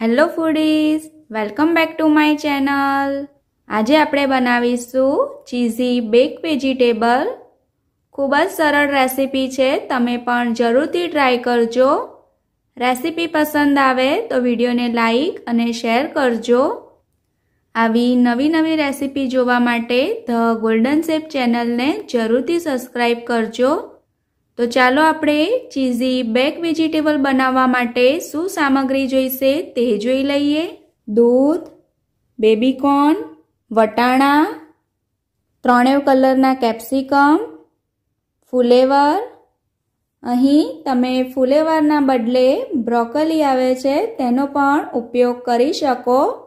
Hello foodies welcome back to my channel આજે આપણે બનાવીશું ચીઝી બેક વેજીટેબલ ખૂબ જ સરળ રેસીપી છે. તમે પણ જરૂરથી ટ્રાય કરજો. રેસીપી પસંદ આવે તો વિડીયોને લાઈક અને શેર કરજો. આવી નવી નવી રેસીપી જોવા માટે ધ ગોલ્ડન સેપ ચેનલને જરૂરથી સબસ્ક્રાઈબ કરજો. તો ચાલો આપણે ચીઝી બેક વેજીટેબલ બનાવવા માટે શું સામગ્રી જોઈશે તે જોઈ લઈએ. દૂધ, બેબીકોર્ન, વટાણા ત્રણેય કલરના કેપ્સિકમ, ફુલેવર. અહીં તમે ફુલેવરના બદલે બ્રોકલી આવે છે તેનો પણ ઉપયોગ કરી શકો.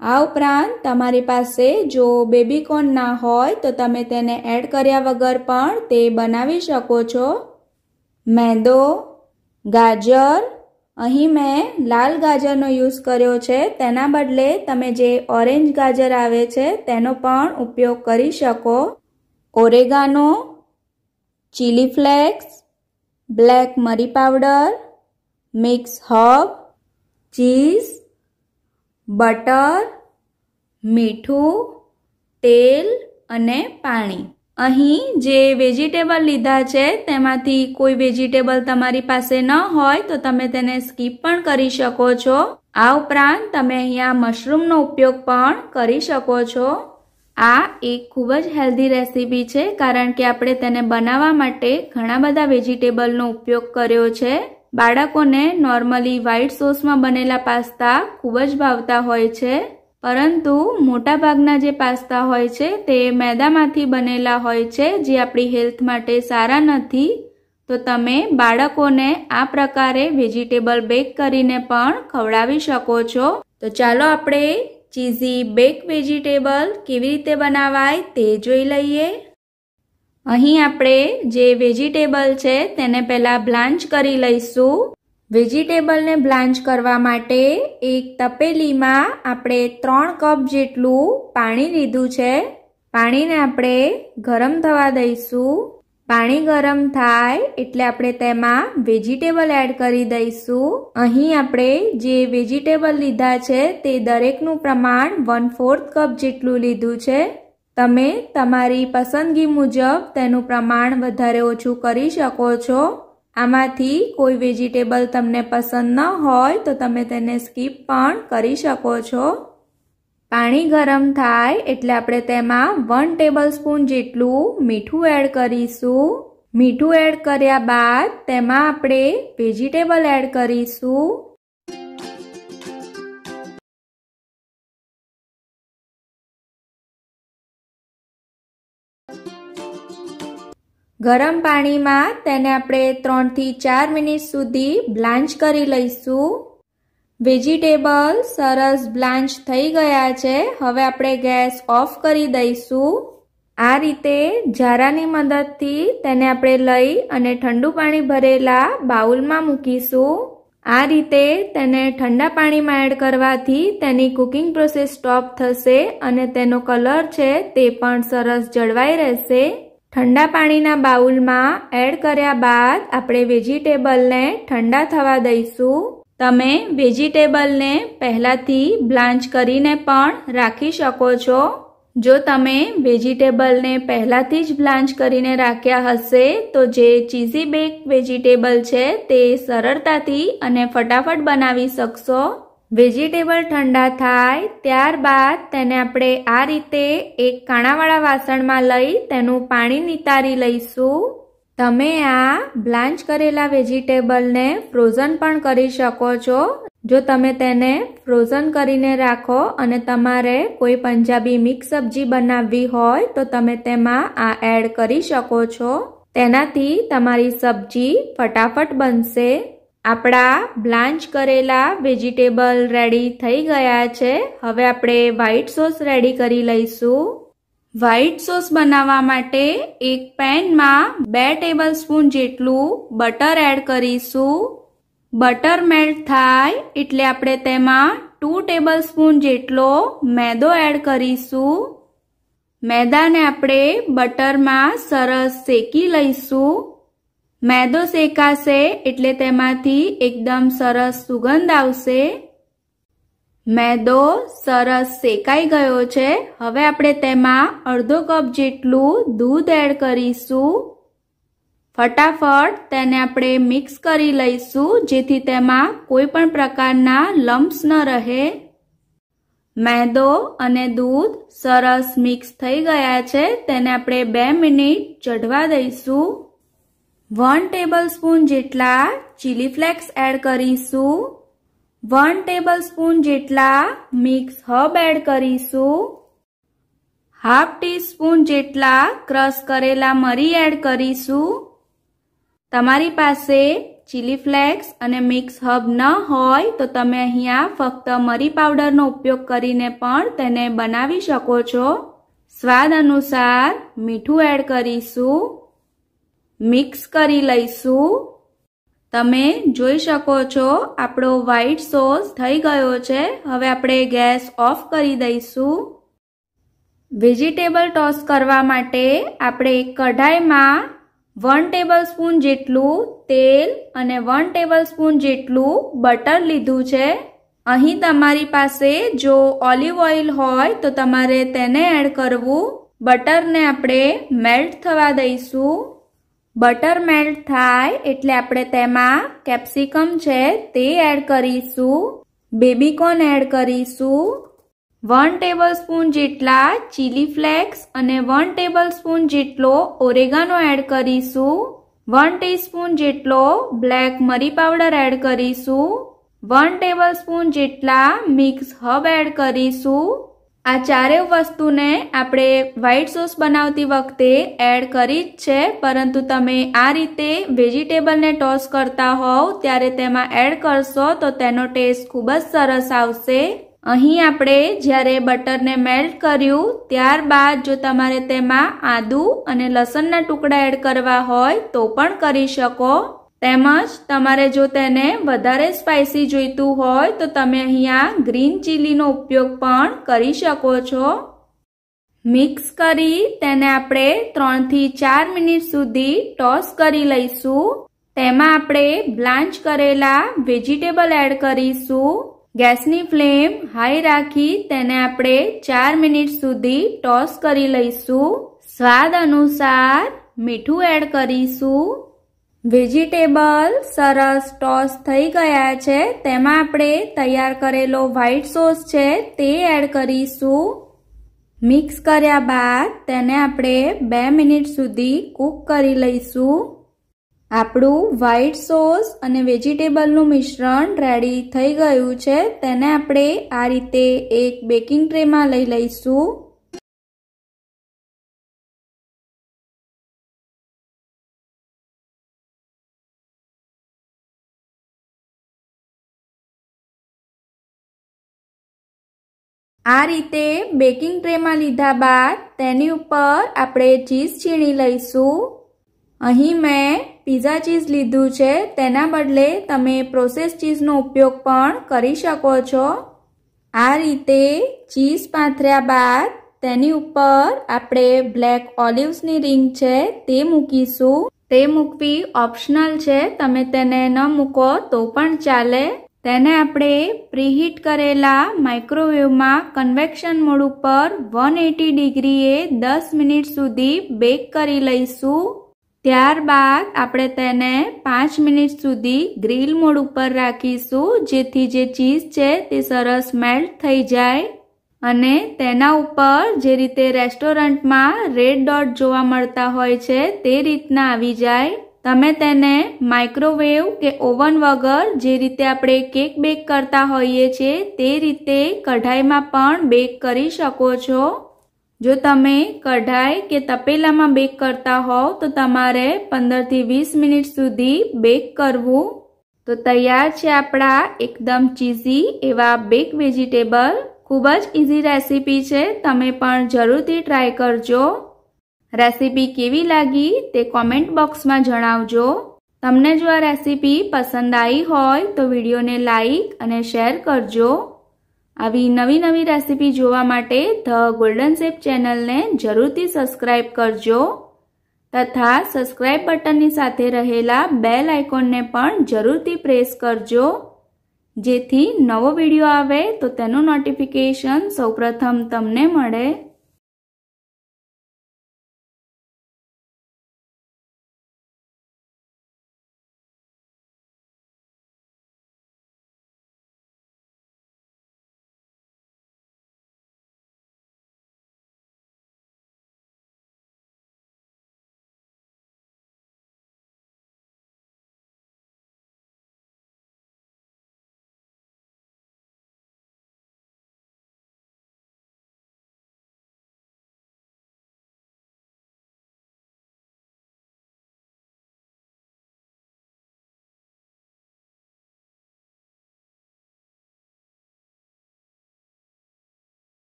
આ ઉપરાંત તમારી પાસે જો બેબીકોર્ન ના હોય તો તમે તેને એડ કર્યા વગર પણ તે બનાવી શકો છો. મેંદો, ગાજર, અહીં મેં લાલ ગાજરનો યુઝ કર્યો છે, તેના બદલે તમે જે ઓરેન્જ ગાજર આવે છે, તેનો પણ ઉપયોગ કરી શકો. ઓરેગાનો, ચીલી ફ્લેક્સ, બ્લેક મરી powder, mix herb cheese butter, મીઠું, તેલ અને પાણી. અહીં જે વેજીટેબલ લીધા છે, તેમાંથી કોઈ વેજીટેબલ તમારી પાસે ન હોય, તો તમે તેને સ્કીપ પણ કરી શકો છો. આ ઉપરાંત તમે અહીંયા મશરૂમનો ઉપયોગ પણ કરી શકો છો. આ એક ખૂબ જ હેલ્ધી રેસીપી છે, કારણ કે આપણે તેને બનાવવા માટે ઘણા બધા વેજીટેબલનો ઉપયોગ કર્યો છે. બાળકોને નોર્મલી વ્હાઈટ સોસમાં બનેલા પાસ્તા ખૂબ જ ભાવતા હોય છે, પરંતુ મોટાભાગના જે પાસ્તા હોય છે તે મેદામાંથી બનેલા હોય છે, જે આપણી હેલ્થ માટે સારા નથી. તો તમે બાળકોને આ પ્રકારે વેજીટેબલ બેક કરીને પણ ખવડાવી શકો છો. તો ચાલો આપણે ચીઝી બેક વેજીટેબલ કેવી રીતે બનાવાય તે જોઈ લઈએ. અહીં આપણે જે વેજીટેબલ છે તેને પહેલાં બ્લાન્ચ કરી લઈશું. વેજીટેબલને બ્લાન્ચ કરવા માટે એક તપેલીમાં આપણે ત્રણ કપ જેટલું પાણી લીધું છે. પાણીને આપણે ગરમ થવા દઈશું. પાણી ગરમ થાય એટલે આપણે તેમાં વેજીટેબલ એડ કરી દઈશું. અહીં આપણે જે વેજીટેબલ લીધા છે તે દરેકનું પ્રમાણ વન ફોર્થ કપ જેટલું લીધું છે. તમે તમારી પસંદગી મુજબ તેનું પ્રમાણ વધારે ઓછું કરી શકો છો. આમાંથી કોઈ વેજીટેબલ તમને પસંદ ન હોય તો તમે તેને સ્કીપ પણ કરી શકો છો. પાણી ગરમ થાય એટલે આપણે તેમાં વન ટેબલ સ્પૂન જેટલું મીઠું એડ કરીશું. મીઠું એડ કર્યા બાદ તેમાં આપણે વેજીટેબલ એડ કરીશું. ગરમ પાણીમાં તેને આપણે ત્રણથી ચાર મિનિટ સુધી બ્લાન્ચ કરી લઈશું. વેજીટેબલ સરસ બ્લાન્ચ થઈ ગયા છે. હવે આપણે ગેસ ઓફ કરી દઈશું. આ રીતે ઝારાની મદદથી તેને આપણે લઈ અને ઠંડુ પાણી ભરેલા બાઉલમાં મૂકીશું. આ રીતે તેને ઠંડા પાણીમાં એડ કરવાથી તેની કુકિંગ પ્રોસેસ સ્ટોપ થશે અને તેનો કલર છે તે પણ સરસ જળવાઈ રહેશે. ઠંડા પાણીના બાઉલમાં એડ કર્યા બાદ આપણે વેજીટેબલને ઠંડા થવા દઈશું. તમે વેજીટેબલને પહેલાંથી બ્લાન્ચ કરીને પણ રાખી શકો છો. જો તમે વેજીટેબલને પહેલાંથી જ બ્લાન્ચ કરીને રાખ્યા હશે, તો જે ચીઝી બેક વેજીટેબલ છે તે સરળતાથી અને ફટાફટ બનાવી શકશો. વેજીટેબલ ઠંડા થાય ત્યારબાદ તેને આપણે આ રીતે એક કાણાવાળા વાસણમાં લઈ તેનું પાણી નિતારી લઈશું. તમે આ બ્લાન્ચ કરેલા વેજીટેબલને ફ્રોઝન પણ કરી શકો છો. જો તમે તેને ફ્રોઝન કરીને રાખો અને તમારે કોઈ પંજાબી મિક્સ સબ્જી બનાવવી હોય તો તમે તેમાં આ એડ કરી શકો છો. તેનાથી તમારી સબ્જી ફટાફટ બનશે. આપણા બ્લાન્ચ કરેલા વેજીટેબલ રેડી થઈ ગયા છે. હવે આપણે વ્હાઈટ સોસ રેડી કરી લઈશું. વ્હાઈટ સોસ બનાવવા માટે એક પેનમાં બે ટેબલ સ્પૂન જેટલું બટર એડ કરીશું. બટર મેલ્ટ થાય એટલે આપણે તેમાં ટુ ટેબલ સ્પૂન જેટલો મેદો એડ કરીશું. મેદાને આપણે બટરમાં સરસ શેકી લઈશું. મેદો શેકાશે એટલે તેમાંથી એકદમ સરસ સુગંધ આવશે. મેદો સરસ શેકાઈ ગયો છે. હવે આપણે તેમાં અડધો કપ જેટલું દૂધ એડ કરીશું. ફટાફટ તેને આપણે મિક્સ કરી લઈશું, જેથી તેમાં કોઈ પણ પ્રકારના લમ્પ્સ ન રહે. મેદો અને દૂધ સરસ મિક્સ થઈ ગયા છે. તેને આપણે બે મિનિટ ચઢવા દઈશું. વન ટેબલ સ્પૂન જેટલા ચીલી ફ્લેક્સ એડ કરીશું. વન ટેબલ સ્પૂન જેટલા મિક્સ હબ એડ કરીશું. હાફ ટી સ્પૂન જેટલા ક્રશ કરેલા મરી એડ કરીશું. તમારી પાસે ચીલી ફ્લેક્સ અને મિક્સ હબ ન હોય તો તમે અહીંયા ફક્ત મરી પાવડરનો ઉપયોગ કરીને પણ તેને બનાવી શકો છો. સ્વાદ અનુસાર મીઠું એડ કરીશું. મિક્સ કરી લઈશું. તમે જોઈ શકો છો, આપણો વ્હાઈટ સોસ થઈ ગયો છે. હવે આપણે ગેસ ઓફ કરી દઈશું. વેજીટેબલ ટોસ કરવા માટે આપણે કઢાઈમાં વન ટેબલ સ્પૂન જેટલું તેલ અને વન ટેબલ સ્પૂન જેટલું બટર લીધું છે. અહીં તમારી પાસે જો ઓલિવ ઓઇલ હોય તો તમારે તેને એડ કરવું. બટરને આપણે મેલ્ટ થવા દઈશું. બટર મેલ્ટ થાય એટલે આપણે તેમાં કેપ્સિકમ છે તે એડ કરીશું બેબીકોર્ન એડ કરીશું, વન ટેબલસ્પૂન જેટલા ચીલી ફ્લેક્સ અને વન ટેબલ સ્પૂન જેટલો ઓરેગાનો એડ કરીશું, વન ટીસ્પૂન જેટલો બ્લેક મરી પાવડર એડ કરીશું, વન ટેબલ સ્પૂન જેટલા મિક્સ હબ એડ કરીશું આ ચારેય વસ્તુને આપણે વ્હાઈટ સોસ બનાવતી વખતે એડ કરી જ છે, પરંતુ તમે આ રીતે વેજીટેબલને ટોસ કરતા હોવ, ત્યારે તેમાં એડ કરશો તો તેનો ટેસ્ટ ખૂબ જ સરસ આવશે. અહીં આપણે જ્યારે બટરને મેલ્ટ કર્યું, ત્યારબાદ જો તમારે તેમાં આદુ અને લસણના ટુકડા એડ કરવા હોય, તો પણ કરી શકો. તેમજ તમારે જો તેને વધારે સ્પાઇસી જોઈતું હોય તો તમે અહીંયા ગ્રીન ચીલીનો ઉપયોગ પણ કરી શકો છો. મિક્સ કરી તેને આપણે ત્રણથી ચાર મિનિટ સુધી ટોસ કરી લઈશું. તેમાં આપણે બ્લાન્ચ કરેલા વેજીટેબલ એડ કરીશું. ગેસની ફ્લેમ હાઈ રાખી તેને આપણે ચાર મિનિટ સુધી ટોસ કરી લઈશું. સ્વાદ અનુસાર મીઠું એડ કરીશું. વેજીટેબલ સરસ ટોસ થઈ ગયા છે. તેમાં આપણે તૈયાર કરેલો વ્હાઈટ સોસ છે તે એડ કરીશું. મિક્સ કર્યા બાદ તેને આપણે બે મિનિટ સુધી કૂક કરી લઈશું. આપણું વ્હાઈટ સોસ અને વેજીટેબલનું મિશ્રણ રેડી થઈ ગયું છે. તેને આપણે આ રીતે એક બેકિંગ ટ્રેમાં લઈ લઈશું. આ રીતે બેકિંગ ટ્રેમાં લીધા બાદ તેની ઉપર આપણે ચીઝ છીણી લઈશું. અહીં મેં પીઝા ચીઝ લીધું છે, તેના બદલે તમે પ્રોસેસ ચીઝનો ઉપયોગ પણ કરી શકો છો. આ રીતે ચીઝ પાથર્યા બાદ તેની ઉપર આપણે બ્લેક ઓલિવ્સની રિંગ છે, તે મૂકીશું. તે મૂકવી ઓપ્શનલ છે, તમે તેને ન મૂકો તો પણ ચાલે. તેને આપણે પ્રીહીટ કરેલા માઇક્રોવેવમાં કન્વેક્શન મોડ ઉપર વન એટી ડિગ્રીએ દસ મિનિટ સુધી બેક કરી લઈશું. ત્યારબાદ આપણે તેને પાંચ મિનિટ સુધી ગ્રીલ મોડ ઉપર રાખીશું, જેથી જે ચીઝ છે તે સરસ મેલ્ટ થઈ જાય. અને તેના ઉપર જે રીતે રેસ્ટોરન્ટમાં રેડ ડોટ જોવા મળતા હોય છે તે રીતના આવી જાય. તમે તેને માઇક્રોવેવ કે ઓવન વગર જે રીતે આપણે કેક બેક કરતા હોઈએ છીએ, તે રીતે કઢાઈમાં પણ બેક કરી શકો છો. જો તમે કઢાઈ કે તપેલામાં બેક કરતા હોવ, તો તમારે પંદરથી વીસ મિનિટ સુધી બેક કરવું. તો તૈયાર છે આપણા એકદમ ચીઝી એવા બેક વેજીટેબલ ખૂબ જ ઇઝી રેસીપી છે, તમે પણ જરૂરથી ટ્રાય કરજો. રેસીપી કેવી લાગી તે કોમેન્ટ બોક્સમાં જણાવજો. તમને જો આ રેસીપી પસંદ આવી હોય તો વિડીયોને લાઈક અને શેર કરજો. આવી નવી નવી રેસીપી જોવા માટે ધ ગોલ્ડન શેપ ચેનલને જરૂરથી સબસ્ક્રાઇબ કરજો. તથા સબસ્ક્રાઇબ બટનની સાથે રહેલા બેલ આઇકોનને પણ જરૂરથી પ્રેસ કરજો. જેથી નવો વીડિયો આવે તો તેનું નોટિફિકેશન સૌપ્રથમ તમને મળે.